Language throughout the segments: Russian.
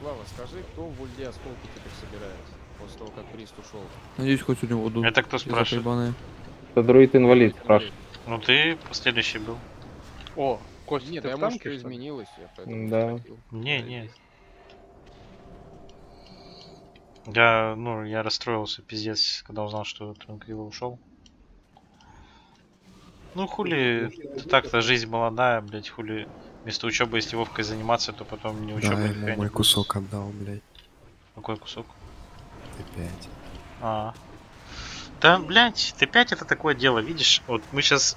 Слава, скажи, кто в ульде осколки теперь собирает? После того, как Прист ушел. Надеюсь, хоть у него воду. Это кто спрашивает? Это друид-инвалид спрашивает. Ну ты последующий был. О, Костя, Нет, ты я в может, танке, что изменилось, я поэтому Да. спросил. Не, не. Я, ну, я расстроился, пиздец, когда узнал, что Транквилла ушел. Ну, хули, так-то жизнь молодая, блять, хули. Вместо учебы, если Вовкой заниматься, то потом не учеба Да, ему не мой будет. кусок отдал, блядь. Какой кусок? Т5. А. Да, блядь, Т5 это такое дело, видишь? Вот мы сейчас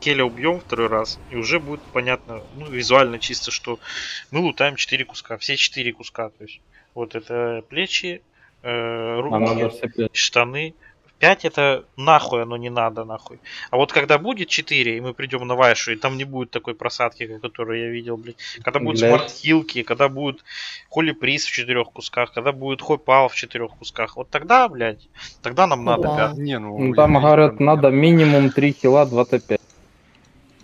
Келя убьем второй раз, и уже будет понятно, ну, визуально чисто, что мы лутаем 4 куска, все 4 куска, то есть. Вот это плечи, э, А руки, пять. штаны. 5 это нахуй оно не надо, нахуй. А вот когда будет 4, и мы придем на Вайшу, и там не будет такой просадки, как которую я видел, блядь. Когда будут Блядь. смарт-хилки, когда будет холи приз в четырех кусках, когда будет хопал в четырех кусках. Вот тогда, блядь, тогда нам надо Да. Не, ну, Ну, там не говорят, надо минимум 3 хила, 2 т5.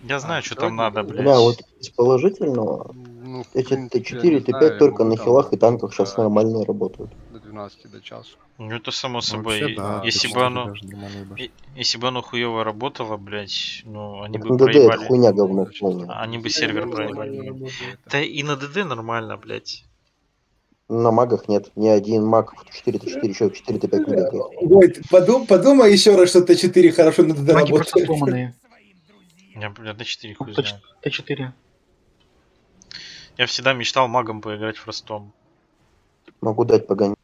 Я знаю, А, что там надо, блядь. Да, вот из положительного Ну, эти принципе, Т4, не Т5 знаю, только ну, на хилах и танках сейчас нормально работают. До 12 до часу. Ну это само Ну, собой. вообще, да, если Т4 бы оно. и- Если бы оно хуево работало, блядь, ну они Так бы на ДД это проебали. хуйня говно. А Они бы сервер проебали. работает. Да и на ДД нормально, блядь. На магах нет. Ни один маг в 4 Т4, еще в 4 Т5 не бегает. Ой, подум, подумай еще раз, что Т4 хорошо на ДД Маги просто работает. сломанные. Я, блядь, на 4 хуй знает. Т4. Я всегда мечтал магом поиграть в Ростом. Могу дать погонять.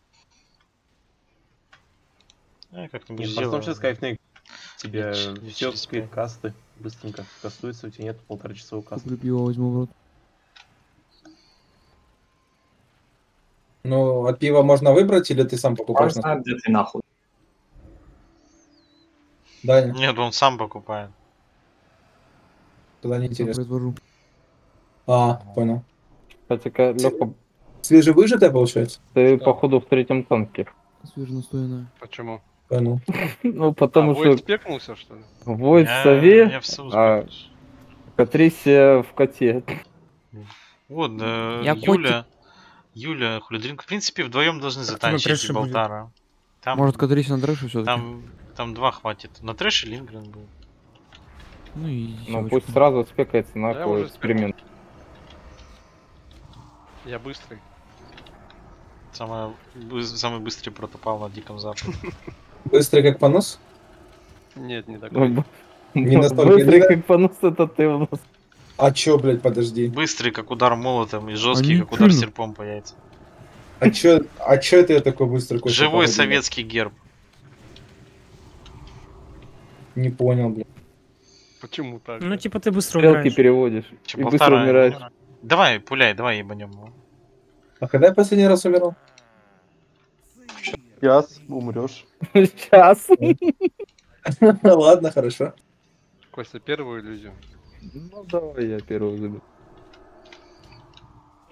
Я как-нибудь Нет, сделаю. потом сейчас кайфник. Тебе все пять. касты быстренько кастуется, у тебя нет полтора часового каста. Куплю пиво, возьму в рот. Ну, от пива можно выбрать, или ты сам покупаешь? Можно, где ты нахуй. Даня, Нет, он сам покупает. туда не Сам интересно. произвожу. А, понял. Кстати, Леха, Свежевыжатая, получается? ты походу в третьем танке. Свеженастоянная. Почему? Понял. Ну, А, потому Войд что спекнулся, что ли? Войд в Я- сове, я в СУ а. Катрисия в коте. Вот, да, Я Юля. Юля, Хулидринг. В принципе, вдвоем должны затанчить. Болтара. Там, Может, Катрис на трэше все-таки? там, там два хватит. На трэше Лингрен был. Ну и Ну, пусть сразу спекается Да нахуй уже эксперимент. Я быстрый. Самое, самый быстрый протопал на Диком Западе. Быстрый как понос? Нет, не такой. Ну, Не настолько Быстрый как понос, это ты у нас. А чё, блядь, подожди. Быстрый, как удар молотом, и жесткий, как удар серпом по яйцам. А чё, а чё это я такой быстрый Живой советский герб. Не понял, блядь. Почему так? Ну, типа, ты быстро Стрелки умираешь. переводишь. Че, И быстро умираешь. Давай, пуляй, давай ебанем его. А когда я последний раз умирал? Сейчас умрешь. Сейчас. Ладно, хорошо. Костя, первую иллюзию. Ну, давай я первый заберу.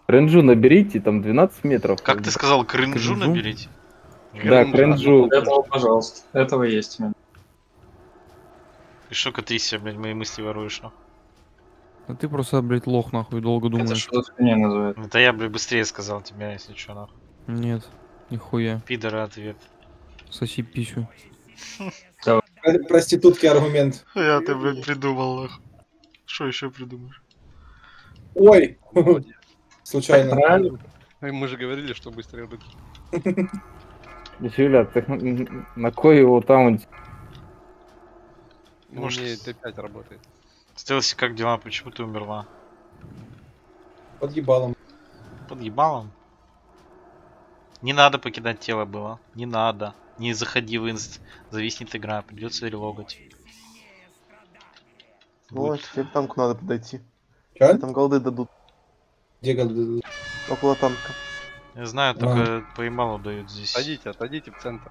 Кринжу наберите, там 12 метров. Как ты сказал, Кринжу? наберите? Да, кринжу. Этого, пожалуйста. Этого есть у меня. И что, Катрисия, блядь, мои мысли воруешь, ну? А ты просто, блядь, лох нахуй, долго Это думаешь. что за хуйня называют? Это я, блядь, быстрее сказал тебя, если что, нахуй. Нет, нихуя. Пидора ответ. Соси. Про- Проститутки аргумент. Я ты, блядь, придумал, нахуй. Что еще придумаешь? Ой, случайно. Мы же говорили, что быстрее руки. Юля, ты на кой его таунте? Ну, Может, мне Т5 работает. Стелси, как дела? Почему ты умерла? Под ебалом. Под ебалом? Не надо покидать тело было. Не надо. Не заходи в инст. Зависнет игра. Придется релогать. Ну, а теперь танку надо подойти. Чё? Там голды дадут Где гол- около танка. Я знаю, только ебалу дают здесь. Отойдите, отойдите в центр.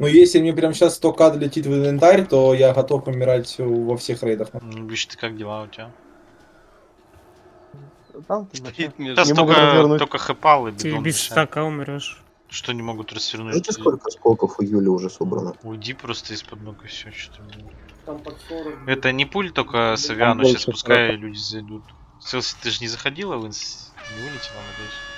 Ну, если мне прямо сейчас 100к долетит в инвентарь, то я готов умирать во всех рейдах. Ну, Биш, ты как дела у тебя? Стоит между... Сейчас Не могут только, развернуть. только хэпал и Ты без стака умрешь. Что не могут развернуть? Знаете, сколько осколков у Юли уже собрано? Уйди просто из-под ног и все, что ты... Там под 40. Это не пуль только Савиану, больше сейчас пускай люди зайдут. Селси, ты же не заходила в инс? Не вылетела, надеюсь?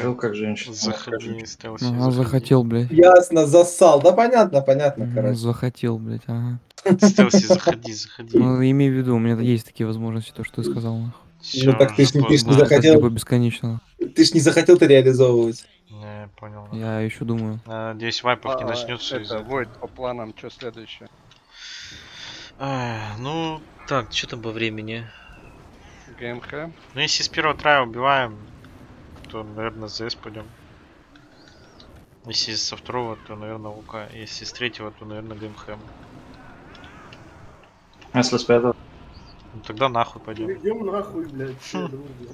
Жил как женщина. Заходи, стелси, заходи. захотел, блядь. Ясно, зассал. Да понятно, понятно, М, короче. Захотел, блядь, ага. Стелси, заходи, заходи. Ну, имей в виду, у меня есть такие возможности, то, что ты сказал. нахуй. Ну так ты ж не- ты ж захотел. либо бесконечно. Ты ж не захотел ты реализовывать. Не, понял. Я еще думаю. Надеюсь, вайпов не А, начнется Это. Войт, по планам, что следующее? Ай, Ну, так, что там по времени? ГМХ? Ну, если с первого трая убиваем, то, наверное, ЗС пойдем. Если со второго, то, наверное, УК. Если с третьего, то, наверное, ГМХ. А Если с пятого? Ну, тогда нахуй пойдем. Идем нахуй, блядь, друзья.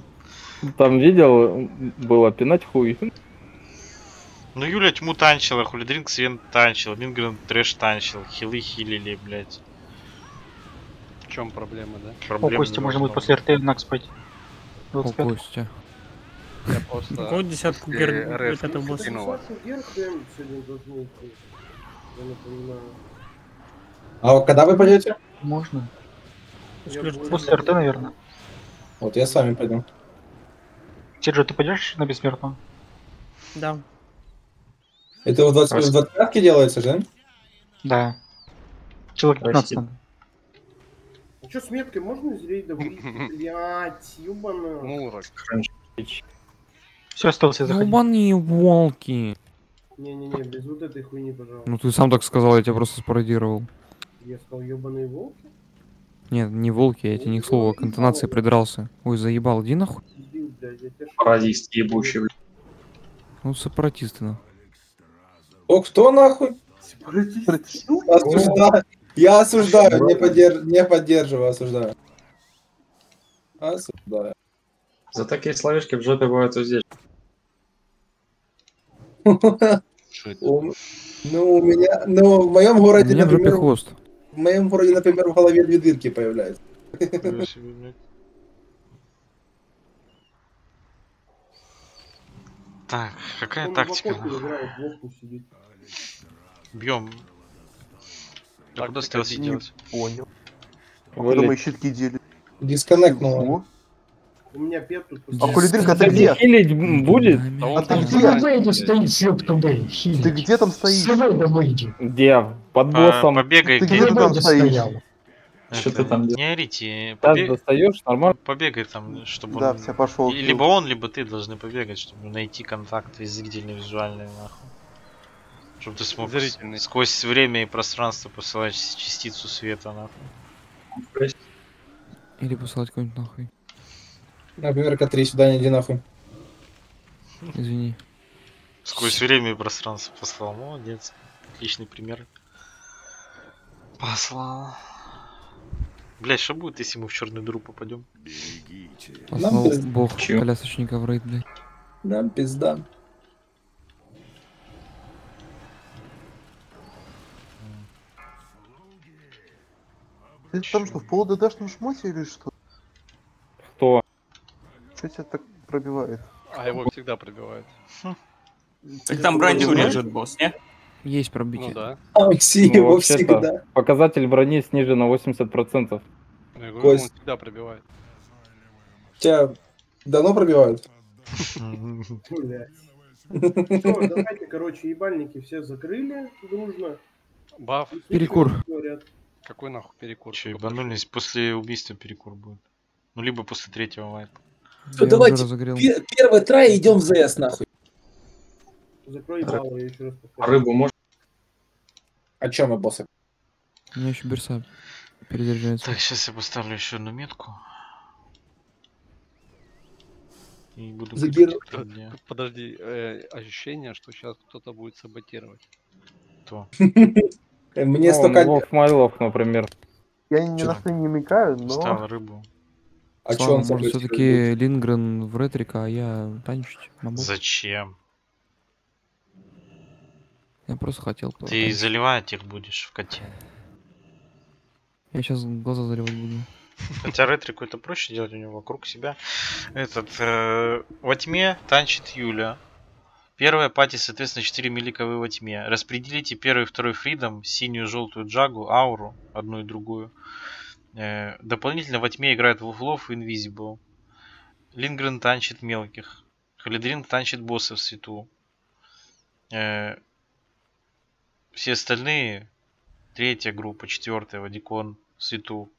Там видел, было пинать хуй. Ну, Юля тьму танчила, Хулидринг Свен танчил, Лингрен трэш танчил, хилы хилили, блядь. В чем проблема, да? Проблем О, Костя, можно будет после РТ Накс пойти. О, 25. Костя. Я просто... Какого десятку э, гер- РФ это босс? кинул. Герхэм сегодня должны идти. Я напоминаю. А когда вы пойдете? Можно. После, РТ, наверное. Вот я с вами пойду. Тиджо, ты пойдешь на бессмертного? Да. Это в 20 в 25 делается, да? Да. Человек 15 Прости. надо. А что с меткой можно из рейда выйти? Блять, ёбаная. Мурок. Все, остался заходить. Ебаные волки. Не-не-не, без вот этой хуйни, пожалуйста. Ну ты сам так сказал, я тебя просто спародировал. Я сказал ёбаные волки. Нет, не волки, я тебе не к слову, к интонации придрался. Ой, заебал, иди нахуй. Паразист ебучий, блядь. Ну, сепаратисты, нахуй. О, кто нахуй? Сепаратист. Осуждаю. Я осуждаю, не, поддерж... не поддерживаю, осуждаю. Осуждаю. За такие словечки в жопе бывают здесь. У- Ну, у меня, ну, в моем У городе, меня например, хвост. в моем городе, например, в голове две дырки появляются. Так, какая Он тактика? Бьем. А куда стелси не делать? Понял. Вылез. мои щитки делят? Дисконнектнуло. У меня пет тут А. Хулидринка, ты где? Хилить будет? А ты где? Ты где там стоишь? Где? Под По- боссом. Побегай, Ты где там стоишь? Что ты там Не орите, Сейчас побе- достаешь, нормально? побегай там, чтобы Да, он... все, пошел. Либо он, либо ты должны побегать, чтобы найти контакты зрительные, визуальные, нахуй. Чтобы ты смог Зрительный. сквозь время и пространство посылать частицу света, нахуй. Или посылать кого-нибудь нахуй. Например, К3 сюда не иди нахуй. Извини. Сквозь время и пространство послал. Молодец. Отличный пример. Послал. Блять, что будет, если мы в черную дыру попадем? Послал пиз- бог Чё? колясочника в рейд, блядь. Нам пизда. Ты там что, в полуддшном шмоте или что? Что тебя так пробивает? А его всегда пробивают. Так там броню режет, босс, не? Есть Ну пробитие. да. А все Ну, его всегда. Показатель брони снижен на 80%. Я говорю, он Кость. всегда пробивает. Тебя давно пробивают? Всё, давайте, короче, ебальники все закрыли дружно. Баф. Перекур. Какой нахуй перекур? Че, ебанулись? После убийства перекур будет. Ну, либо после третьего вайпа. Я давайте, Первый трай идем в ЗС нахуй. Закрой ебало, я еще раз повторю. Рыбу можно? О чем мы, боссы? У меня еще берса перезаряжается. Так, сейчас я поставлю еще одну метку. И буду где Подожди, э, ощущение, что сейчас кто-то будет саботировать. кто. Мне Ну, столько... Вов Майлов, например. Я ни на что не намекаю, но... Ставил рыбу. А чё Слава, он может, все-таки Лингрен в ретрика, а я танчить? Зачем? Я просто хотел. Ты потанчить. заливать их будешь в коте. Я сейчас глаза заливать буду. Хотя ретрику это проще делать у него вокруг себя. Этот э, во тьме танчит Юля. Первая пати, соответственно, 4 миликовые во тьме. Распределите первый и второй фридом, синюю, желтую джагу, ауру, одну и другую. Э, дополнительно во тьме играет Вуфлов и Invisible. Лингрен танчит мелких. Холидринг танчит босса в свету. Э, все остальные, третья группа, четвертая, Вадикон в свету.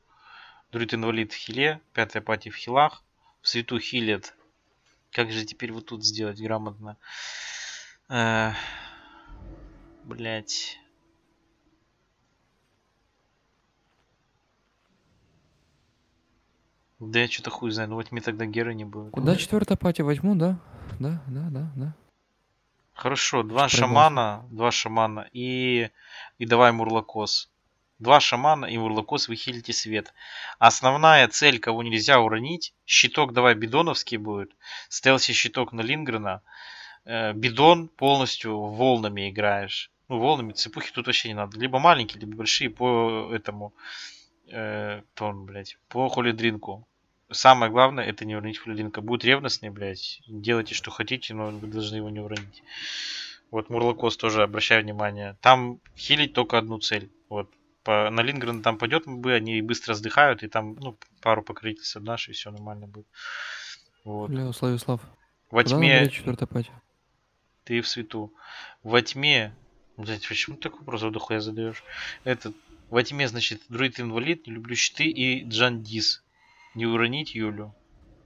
Друид инвалид в хиле, пятая пати в хилах. В свету хилят. Как же теперь вот тут сделать грамотно? Э, Блять. Да я что-то хуй знаю, ну вот мне тогда Геры не будет. Куда четвертая пати возьму, да? Да, да, да, да. Хорошо, два Что шамана, два шамана и, и давай мурлокос. Два шамана и мурлокос вы хилите свет. Основная цель, кого нельзя уронить, щиток давай бидоновский будет. Стелси щиток на Лингрена. Э, бидон полностью волнами играешь. Ну, волнами, цепухи тут вообще не надо. Либо маленькие, либо большие по этому. Э, кто он, блядь, по холидринку. Самое главное, это не уронить холидринка. Будет ревностный, блядь. Делайте, что хотите, но вы должны его не уронить. Вот Мурлокос тоже, обращаю внимание. Там хилить только одну цель. Вот. По, на Лингрен там пойдет бы, они быстро сдыхают, и там, ну, пару покрытий отдашь, и все нормально будет. Вот. Бля, Славислав. Во Куда тьме четвертая пати? ты в свету. Во тьме. Блять, почему ты такой вопрос дохуя задаешь? Этот. Во тьме, значит, друид инвалид, не люблю щиты и Джандис. Не уронить Юлю.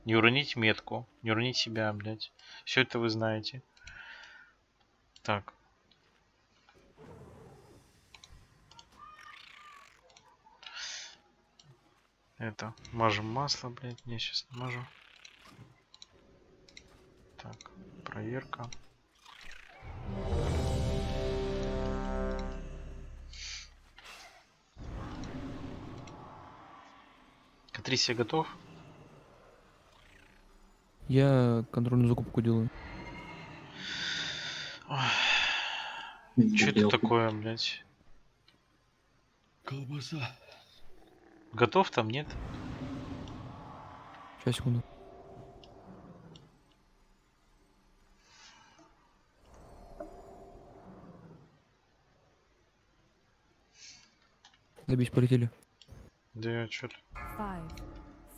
Не уронить метку. Не уронить себя, блять. Все это вы знаете. Так. Это, мажем масло, блядь, я сейчас намажу. Так, проверка. Катрисия готов? Я контрольную закупку делаю. Что это такое, блядь? Колбаса. Готов там, нет? Сейчас, секунду. Забись, полетели. Да. Five,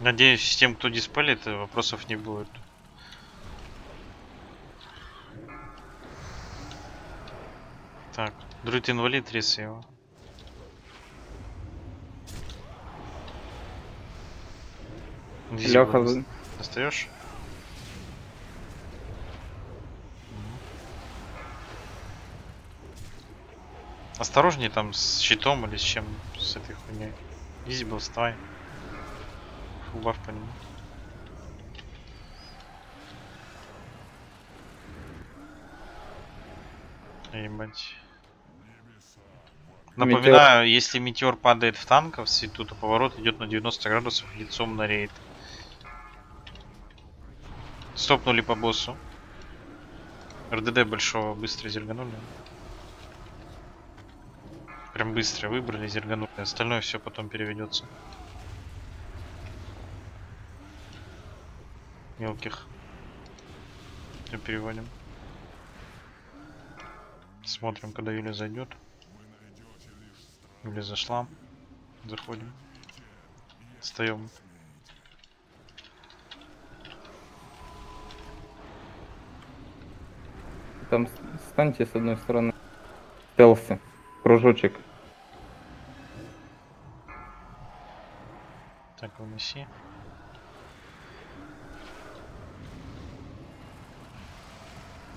Надеюсь, с тем, кто диспелит, э, вопросов не будет. Так, друид инвалид, ресы его. Леха, Достаешь? Осторожнее там с щитом или с чем, с этой хуйней. Изи был, вставай. Фулбаф по нему. Ебать. Напоминаю, если метеор падает в танков свету, то поворот идет на 90 градусов лицом на рейд. Стопнули по боссу. РДД большого быстро зерганули. Прям быстро выбрали, зерганули. Остальное все потом переведется. Мелких. Все переводим. Смотрим, когда Юля зайдет. Юля зашла. Заходим. Встаем. Там станьте с одной стороны. Стелси. Кружочек. Так, выноси.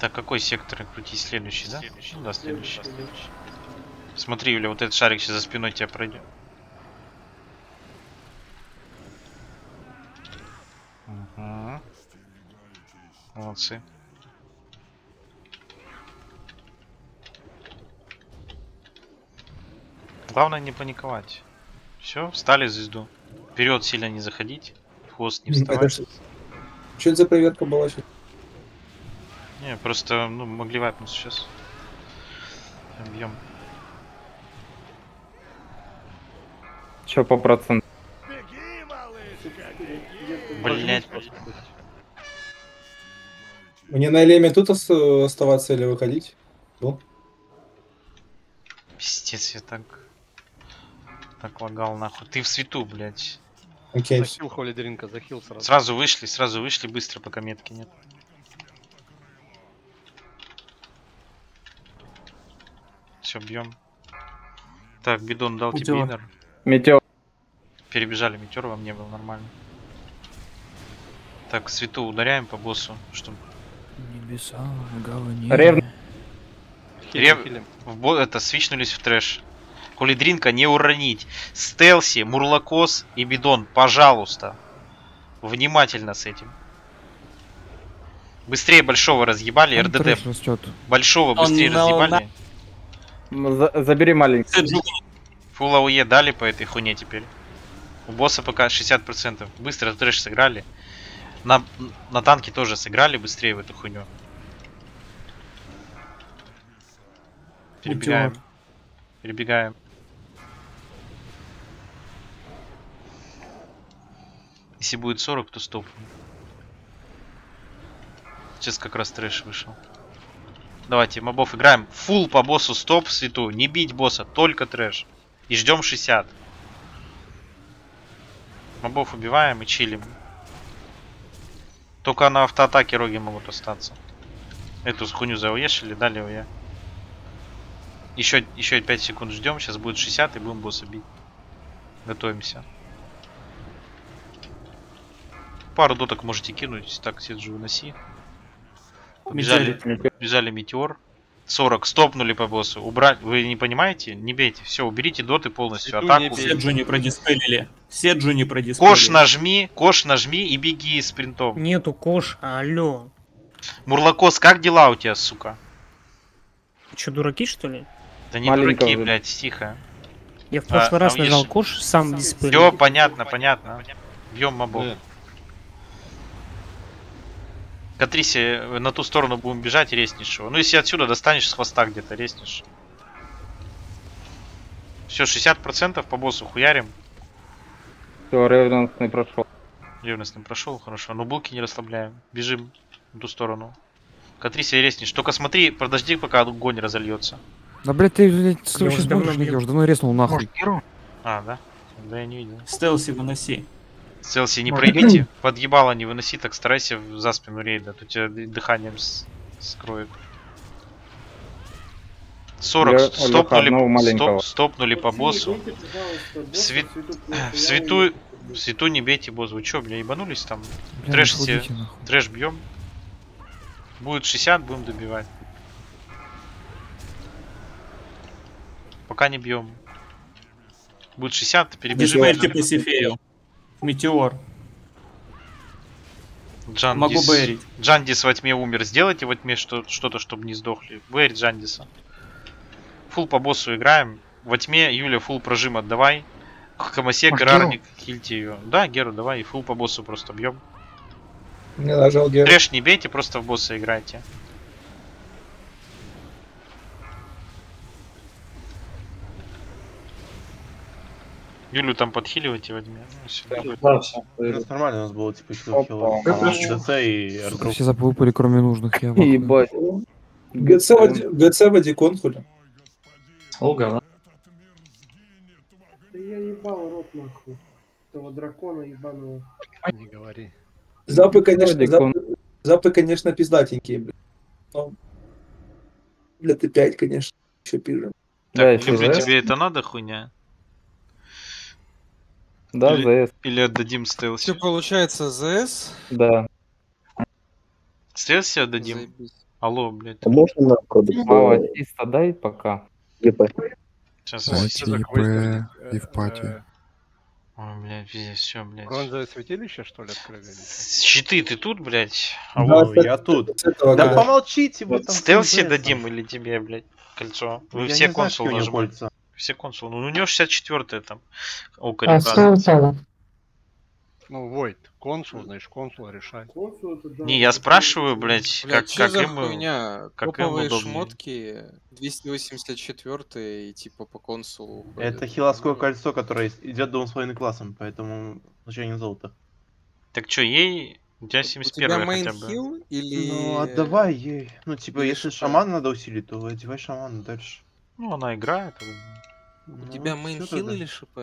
Так, какой сектор крутить? Следующий, да? Ну да, следующий. Смотри, Юля, вот этот шарик сейчас за спиной тебя пройдет. Угу. Молодцы. Главное не паниковать. Все, встали звезду. Вперед сильно не заходить. В хвост не Это вставать. что? Что это за проверка была сейчас? Не, просто, ну, могли вайпнуться сейчас. Бьем. Че по проценту? Блять. Мне на Элеме тут ос- оставаться или выходить? Ну, Пиздец, я так... Так лагал нахуй. Ты в свету, блядь. окей. Захил холидринка, захил сразу. Сразу вышли, сразу вышли быстро, пока метки нет. Все, бьем. Так, бидон дал тебе Метеор. инер. Метеор. Перебежали, метеор во мне был нормально. Так, свету ударяем по боссу, чтобы Небеса, гавани. Рев- Рев- хилим. в бо- это свичнулись в трэш. Холидринка не уронить. Стелси, Мурлакос и Бидон, пожалуйста. Внимательно с этим. Быстрее большого разъебали, РДД. Большого быстрее разъебали. За- забери маленький. Фул АУЕ дали по этой хуйне теперь. У босса пока 60%. Быстро трэш сыграли. На, на танке тоже сыграли быстрее в эту хуйню. Перебегаем. Перебегаем. Если будет 40, то стоп. Сейчас как раз трэш вышел. Давайте, мобов играем. Фул по боссу, стоп свету. Не бить босса, только трэш. И ждем 60. Мобов убиваем и чилим. Только на автоатаке роги могут остаться. Эту хуйню зауешили, дали ОЕ. Еще, еще 5 секунд ждем, сейчас будет 60 и будем босса бить. Готовимся. Пару доток можете кинуть, так Седжи выноси. Бежали метеор. 40, стопнули по боссу. Убрать. Вы не понимаете? Не бейте. Все, уберите доты полностью. Не Атаку. бей. Седжу не продиспелили. Седжу не продиспелили. Кош нажми, кош нажми и беги спринтом. Нету кош, алло. Мурлакос, как дела у тебя, сука? Че, дураки, что ли? Да не Маленько дураки, блядь, тихо. Я в прошлый А, раз нажал видишь? кош, сам диспелил. Все понятно, понятно. Бьем мобов. Э, Катриси, э, на ту сторону будем бежать и резнешь его. Ну, если отсюда достанешь с хвоста где-то, резнешь. Все, 60% по боссу хуярим. Все, не прошел. Ревностным прошел, хорошо. Но булки не расслабляем. Бежим в ту сторону. Катриси резнешь. Только смотри, подожди, пока огонь разольется. Да, блядь, ты, блядь, с- Я вообще уже давно смотришь, я уже давно резнул нахуй. А, да? Да я не видел. Стелси выноси. Селси, не проебите. Подъебало не выноси, так старайся в- за спину рейда. а То тебя дыханием скроет. 40, Я ст- стопнули, стоп- стопнули по боссу. В свету, В его в свету не бейте босс. Вы чё, бля, ебанулись там? Бля, Трэш все. Трэш бьем. Будет 60, будем добивать. Пока не бьем. Будет 60, перебежим. Диспельте Пасифею. Метеор. Джандис. Могу бэрить. Джандис во тьме умер. Сделайте во тьме что- что-то, чтобы не сдохли. Бэрь Джандиса. Фул по боссу играем. Во тьме Юля фул прожим отдавай. Хамасек, Рарник, хильте ее. Да, Геру, давай, и фул по боссу просто бьем. Не нажал Гер. Трэш не бейте, просто в босса играйте. Юлю там подхиливайте во тьме. Ну, всё, будет. Да, все. У нас нормально, у нас было типа Опа. хил ДЦ и Сука, аргруп. все запы выпали, кроме нужных. Я. Ебать. ГЦ ГЦ в Адикон, хули. Слуга, да? Да я ебал рот нахуй. Этого дракона ебаного. Не говори. Запы, конечно, запы, запы, конечно, пиздатенькие, блядь. Но для Т5, конечно, еще пизже. Да, Так, еще ЗС. тебе это надо, хуйня? Да, Или- ЗС. Или отдадим стелси? Все получается ЗС. Да. Стелси отдадим? Заебись. Алло, блядь. А можно на продукт Мало чисто дай пока. ГП? Сейчас. Ой, Дайте квест, подожди. и в пати. Ой, блядь, пиздец, все, блядь. Бронзовое святилище, что ли, открыли? Щиты, ты тут, блядь? Алло. Алло, я тут. Этого Да помолчите вы там. Стелси дадим или тебе, блядь, кольцо? Вы Я все не знаю, консул что у него нажимаете. кольца. Все консул. Ну, у него 64 там. Око ребята. Ну, Войт, консул, значит, консул решает. Консул это да. Не, я спрашиваю, блядь, Блядь, как, как им... хуйня? как им Топовые удобнее. шмотки, 284 и типа по консулу. Это хиловское кольцо, которое идет двум с половиной классом, поэтому значение золота. Так что, ей... У тебя У 71 тебя хотя мейн бы. хил или... Ну, отдавай ей. Ну, типа, или если шамана надо усилить, то одевай шамана дальше. Ну, она играет. У тебя мейн хил или ШП?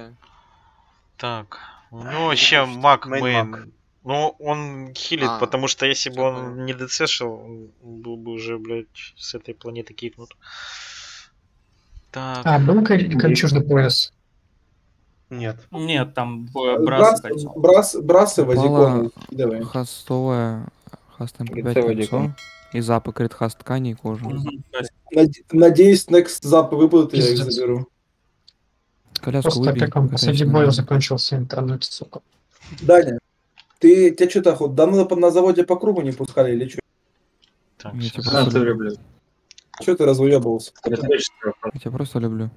Так, у него вообще маг Мейн. Ну, он хилит, А, потому что если бы он понял. не децешил, он был бы уже, блядь, с этой планеты кикнут. Так, А, был кольчужный пояс? Нет. Нет, там б- Брас, брасы брас, Упала зиконы. Давай. хастовое, хаст МП5 Лицевой кольцо дикон. и запах крит хаст ткани и кожи. Наде- Надеюсь, next зап выпадут, и я их заберу. Коляску Просто выбей. как он посреди боя закончился интернет, сука. Даня, ты тебя что-то хоть давно на заводе по кругу не пускали или что? так, Я тебя просто люблю. люблю. Что ты разуебывался? Я тебя просто люблю.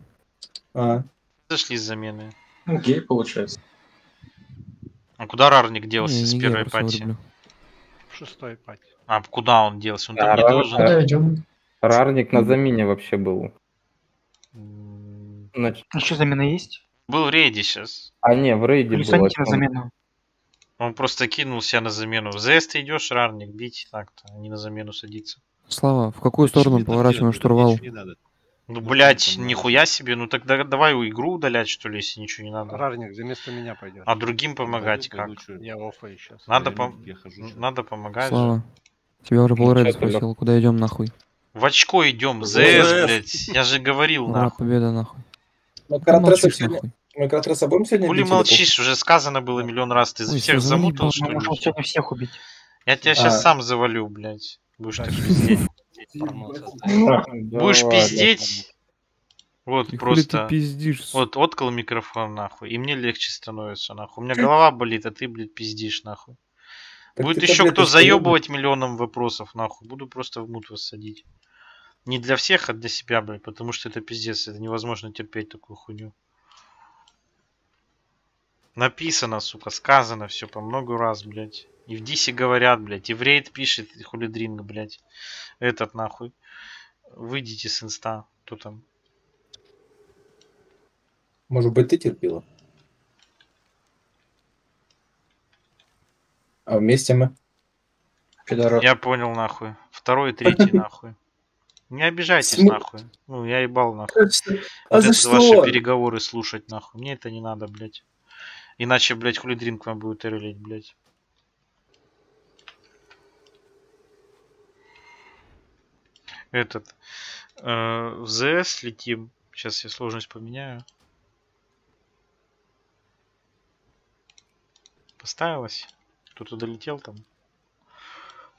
А, Зашли с замены. Ну, гей получается. А куда Рарник делся Не, с не первой пати? В шестой пати. А куда он делся? Он там А, не Рар- должен. Рарник на замене вообще был. М, Нач- А что, замена есть? Был в рейде сейчас. А не, в рейде было. Плюсаните на замену. Он просто кинул себя на замену. В ЗС ты идешь, Рарник, бить так-то, а не на замену садиться. Слава, в какую сторону поворачиваем штурвал? Ну, блять, нихуя себе. Ну тогда давай игру удалять, что ли, если ничего не надо. Рарник, за место меня пойдет. А другим помогать как? Я оффаю сейчас. Надо, пом- надо помогать. Слава, тебя уже Ну, чё ты, спросил, куда идем нахуй? В очко идем, ЗС, блять. Я же говорил, Ура, нахуй. победа нахуй. мы Каратресов сегодня... нахуй. Мы Каратреса будем сегодня Хули молчишь, уже сказано было миллион раз. Ты Ой, всех бабу, что ли? можем сегодня всех убить. Я тебя А. сейчас сам завалю, блять. Будешь так пиздеть. Будешь пиздеть. Вот И хули ты просто. пиздишь? Вот откол микрофон, нахуй. И мне легче становится, нахуй. У меня голова болит, а ты, блядь, пиздишь, нахуй. Так Будет еще кто заебывать миллионом вопросов, нахуй. Буду просто в мут вас садить. Не для всех, а для себя, блядь, потому что это пиздец. Это невозможно терпеть такую хуйню. Написано, сука, сказано все по много раз, блядь. И в Дисе говорят, блядь, и в рейд пишет хулидринг, блядь. Этот нахуй. Выйдите с инста. Кто там? Может быть, ты терпила? А вместе мы? Пидорас. Я понял, нахуй. Второй и третий, нахуй. Не обижайтесь, См- нахуй. Ну, я ебал, нахуй. А Вот за это ваши что? переговоры слушать, нахуй. Мне это не надо, блядь. Иначе, блядь, хулидрин к вам будет релить, блядь. Этот. э, в ЗС летим. Сейчас я сложность поменяю. Поставилась. Кто-то долетел там.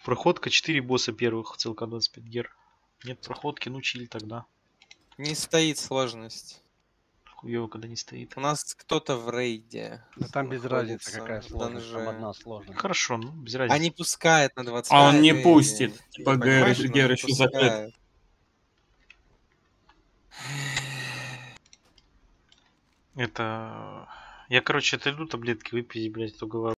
Проходка 4 босса первых, целка 25 гер. Нет проходки, ну чиль тогда. Не стоит сложность. Хуёво, когда не стоит. У нас кто-то в рейде. Да там без разницы, какая сложность. Там одна сложность. Хорошо, ну, без А разницы. не пускает на 20 А он не пустит. Типа ГР, Понимаешь, еще- закрыт. Это... Я, короче, отойду таблетки выпить, блядь, то голова